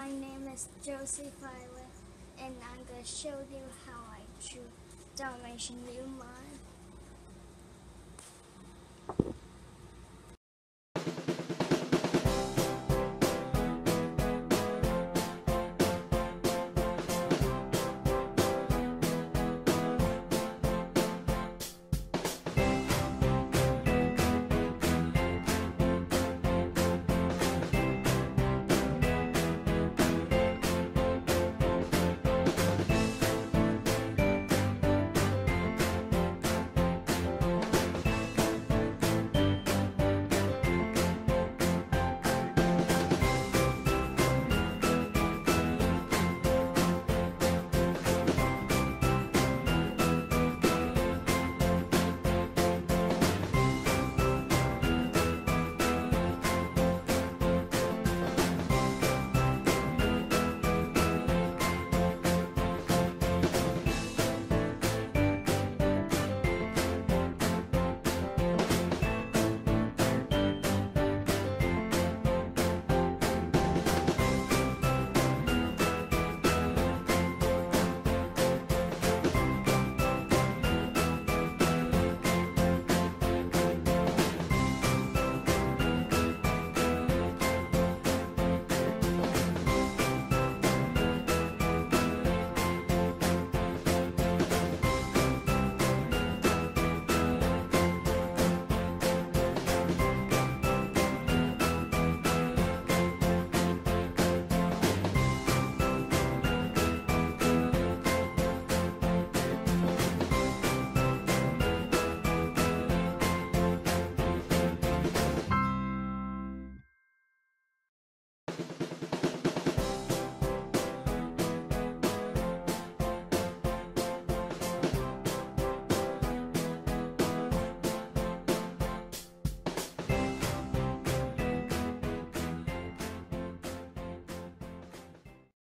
My name is Josie Violet, and I'm going to show you how I drew Dalmatian you